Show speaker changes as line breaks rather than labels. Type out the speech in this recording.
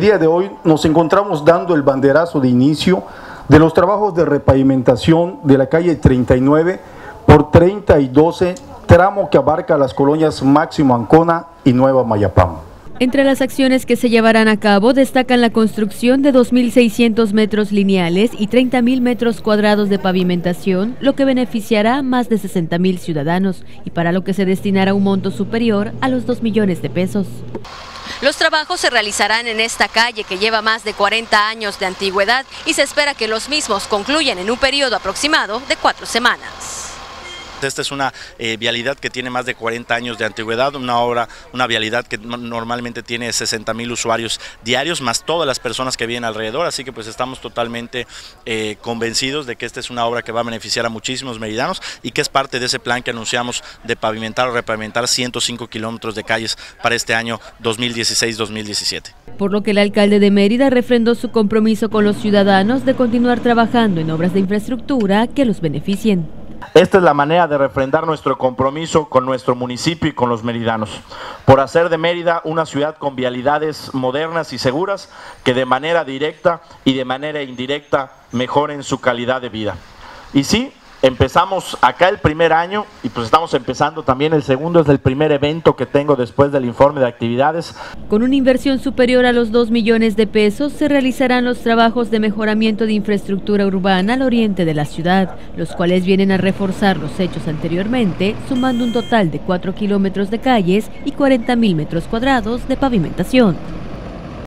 el día de hoy nos encontramos dando el banderazo de inicio de los trabajos de repavimentación de la calle 39 por 30 y 12, tramo que abarca las colonias Máximo Ancona y Nueva Mayapam.
Entre las acciones que se llevarán a cabo destacan la construcción de 2.600 metros lineales y 30.000 metros cuadrados de pavimentación, lo que beneficiará a más de 60.000 ciudadanos y para lo que se destinará un monto superior a los 2 millones de pesos. Los trabajos se realizarán en esta calle que lleva más de 40 años de antigüedad y se espera que los mismos concluyan en un periodo aproximado de cuatro semanas.
Esta es una eh, vialidad que tiene más de 40 años de antigüedad, una obra, una vialidad que normalmente tiene 60 mil usuarios diarios, más todas las personas que vienen alrededor, así que pues estamos totalmente eh, convencidos de que esta es una obra que va a beneficiar a muchísimos meridanos y que es parte de ese plan que anunciamos de pavimentar o repavimentar 105 kilómetros de calles para este año 2016-2017.
Por lo que el alcalde de Mérida refrendó su compromiso con los ciudadanos de continuar trabajando en obras de infraestructura que los beneficien.
Esta es la manera de refrendar nuestro compromiso con nuestro municipio y con los meridanos, por hacer de Mérida una ciudad con vialidades modernas y seguras que de manera directa y de manera indirecta mejoren su calidad de vida. Y sí, Empezamos acá el primer año y pues estamos empezando también el segundo, es el primer evento que tengo después del informe de actividades.
Con una inversión superior a los 2 millones de pesos se realizarán los trabajos de mejoramiento de infraestructura urbana al oriente de la ciudad, los cuales vienen a reforzar los hechos anteriormente, sumando un total de 4 kilómetros de calles y 40 mil metros cuadrados de pavimentación.